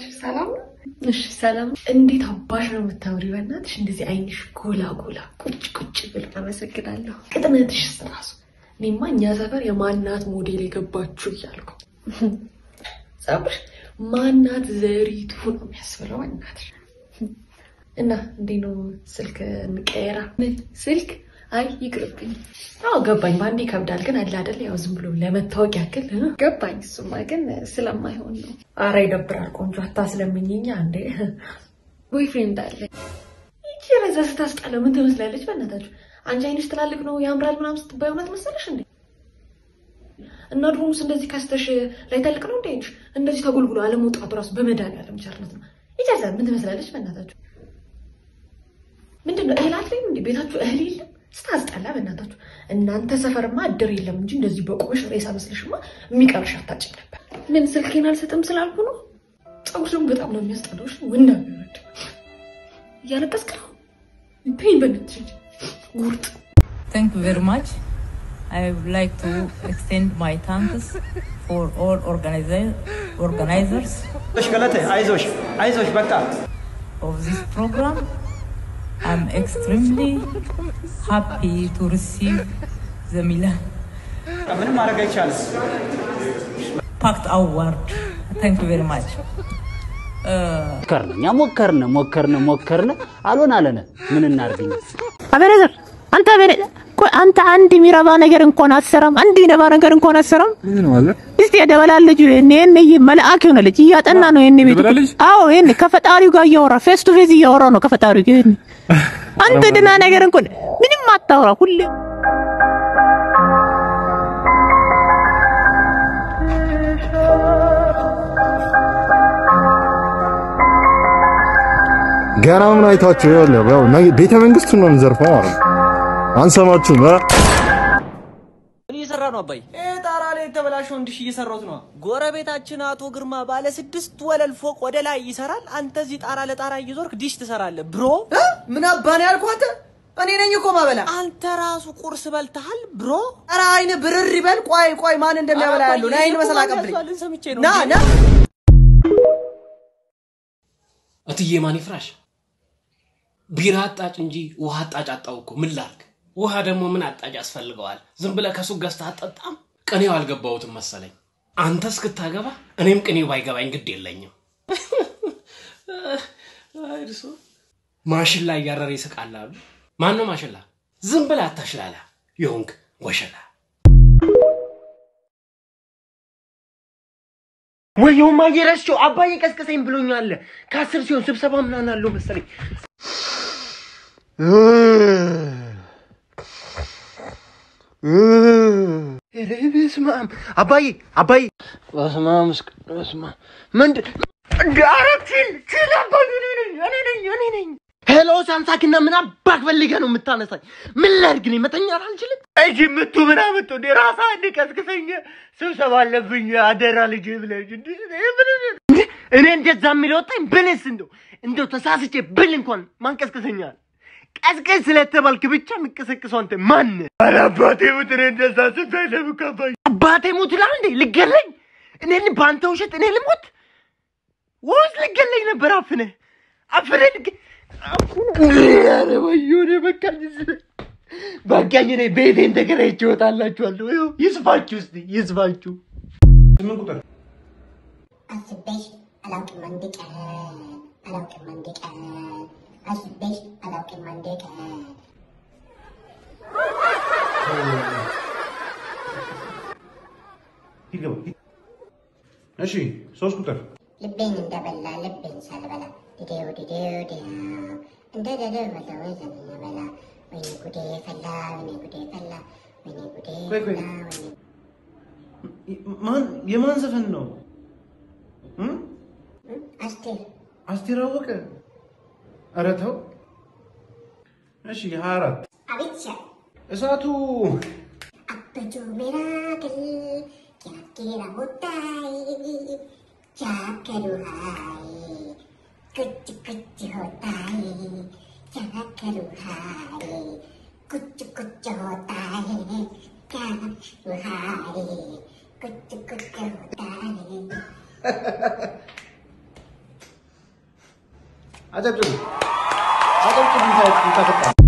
በእናትሽ ሰላም ነው? እሺ ሰላም። እንዴት አባሽ ነው የምታምሪው? በእናትሽ እንደዚህ አይንሽ ጎላ ጎላ ቁጭ ቁጭ ብል። አመሰግናለሁ። ቅጥነትሽ ራሱ እኔማ እኛ ሰፈር የማናት ሞዴል የገባችሁ እያልኩ ጸጉርሽ ማናት ዘሪቱ ነው የሚያስብለው። በእናትሽ እና እንዴ ነው ስልክ እንቀየራ? ስልክ? አይ ይቅርብኝ። አዎ ገባኝ። በአንዴ ይከብዳል፣ ግን አለ አይደል ያው ዝም ብሎ ለመታወቅ ያክል ገባኝ። እሱማ ግን ስለማይሆን ነው። አረ ይደብራል። ቆንጆ አታስለምኝኛ እንዴ። boyfriend አለ። ይቺ ረዛ ስታስጠላ ምን ትመስላለች? በእናታችሁ አንቺ አይንሽ ትላልቅ ነው ያምራል ምናምን ስትባይ እውነት መሰለሽ እንዴ? እና ድሮምስ እንደዚህ ከስተሽ ላይ ተልቅ ነው እንዴ? እንደዚህ ተጎልጉሎ አለመውጣቱ ራሱ በመድኃኒዓለም ቸርነት ነው። ይቻዛ ምን ትመስላለች? በእናታችሁ ምንድን ነው እህል አትለኝም እንዴ? ቤታችሁ እህል የለም? ስታስጠላ በእናታችሁ። እናንተ ሰፈርማ እድር የለም እንጂ እንደዚህ በቆመሽ ሬሳ መስለሽማ የሚቀርሽ አታጭም ነበር። ምን ስልኬን አልሰጥም ስላልኩ ነው? ፀጉር ደግሞ በጣም ነው የሚያስጠላሽ። ወንዳ ቢወድ እያለቀስክ ነው ፔን በነትሽ ጉርጥ Thank you very much. I would like to extend my thanks for all organizer- organizers ገለቴ አይዞሽ አይዞሽ በቃ of this program. I'm extremely happy to receive the Milan ምንም ማድረግ አይቻልም። Pact Award. Thank you very much. ሞከርን እኛ ሞከርን ሞከርን ሞከርን አልሆን አለን። ምን እናርግኝ? አቤኔዘር አንተ አቤኔዘር ቆይ አንተ አንድ የሚረባ ነገር እንኳን አትሰራም። አንድ የሚረባ ነገር እንኳን አትሰራም። እስቲ የደበላ ልጅ ይሄን ይሄን መልአክ የሆነ ልጅ እያጠና ነው። ይሄን ቤት አዎ፣ ይሄን ከፈጣሪው ጋር እያወራ face to face እያወራ ነው ከፈጣሪው ጋር። ይሄን አንተ ድና ነገር እንኳን ምንም አታወራ ሁሌ ገና ምን አይታችሁ? ይኸውልህ ያው ቤተ መንግስቱን ነው የምንዘርፈው ማለት ነው። አንሰማችሁም? ምን እየሰራ ነው አባይ? ይህ ጣራ ላይ የተበላሸውን ዲሽ እየሰራሁት ነው። ጎረቤታችን አቶ ግርማ ባለ ስድስት ወለል ፎቅ ወደ ላይ ይሰራል። አንተ እዚህ ጣራ ለጣራ እየዞርክ ዲሽ ትሰራለህ bro። ምን አባን ያልኩህ አንተ? እኔ ነኝ እኮ ማበላ። አንተ ራሱ ቁርስ በልተሃል bro። ኧረ አይን ብርር ይበል። ቆይ ቆይ ማን እንደሚያበላ ያሉ ና አይን መሰል አቀብልኝ። ያዟልን ሰምቼ ነው ና እንጂ። ና እትዬ ማን ይፍራሽ? ቢራ አጣጭ እንጂ ውሃ አጣጭ አጣው እኮ ምን ላድርግ? ውሃ ደግሞ ምን አጣጭ ያስፈልገዋል? ዝም ብለህ ከሱቅ ገዝተህ አትጠጣም? ቅኔው አልገባሁትም መሰለኝ። አንተ እስክታገባ እኔም ቅኔው ባይገባኝ ግድ የለኝም። ማሽን ላይ እያረረ ይስቃል አሉ። ማን ነው ማሽላ? ዝም ብለህ አታሽላላ የሆንክ ወሸላ። ወየው ማየረስቸው አባዬ ቀስቅሰኝ ብሎኛል። ከአስር ሲሆን ስብሰባ ምናምን አለው መሰለኝ። አባዬ አባዬ በስመ አብ በስመ አብ ምንድን እንደ ኧረ ችል ችል አባዬ እኔ ነኝ እኔ ነኝ እኔ ነኝ። ሄሎ ሳምሳክና ምን አባክ ፈልገህ ነው የምታነሳኝ? ምን ላድርግ እኔ መተኛት አልችልም። እሺ ምቱ አመጡ እንዴ? ራስህ አንድ ቀስቅሰኝ፣ ስብሰባ አለብኝ አደራ ልጅ ብለህ? እኔ እንደዛ የሚል ወጣኝ ብልስ እንደው እንደው ተሳስቼ ብል እንኳን ማን ቀስቅስ ስለተባልክ ብቻ የምቀሰቅሰው አንተ ማን? ኧረ አባቴ ሙት እኔ እንደዛ ስታይ ለምካባኝ አባቴ ሙት ላ እንዴ ልገለኝ? እኔን በአንተ ውሸት እኔ ልሞት ወይስ ልገለኝ ነበር? አፍነህ አፍነህ ልገ ወዮኔ በቃኝ በቃኝ። እኔ ቤቴን ተከራይቼ እወጣላችኋለሁ። ይኸው ይስፋችሁ፣ እስኪ ይስፋችሁ። ስምንት ቁጥር አስቤሽ አላውቅም አንድ ቀን አላውቅም አንድ ቀን አስቤሽ አላውቅም ይገባ። እሺ ሶስት ቁጥር ልቤን እንደበላ ልቤን ሳልበላ ድዴው ድዴው ድዴው እንደ ደደብ መለወ ዘመበላ ወይኔ ጉዴ ፈላ ወይኔ ጉዴ ፈላ ወይኔ ጉዴ ፈላ ማን የማን ዘፈን ነው? አስቴር አስቴር አወቀ። አረተው እሺ ሀያ አራት አቤት እሳቱ አበጆ ሜራክል ያኬራ ሞታይ ያከሉሃይ ቅጭ ቅጭ ሆታይ ያከሉሃይ ቅጭ ቅጭ ሆታይ ያከሉሃይ ቅጭ ቅጭ ሆታይ 아잡좀 아잡좀 인사 부탁했다.